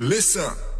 Listen.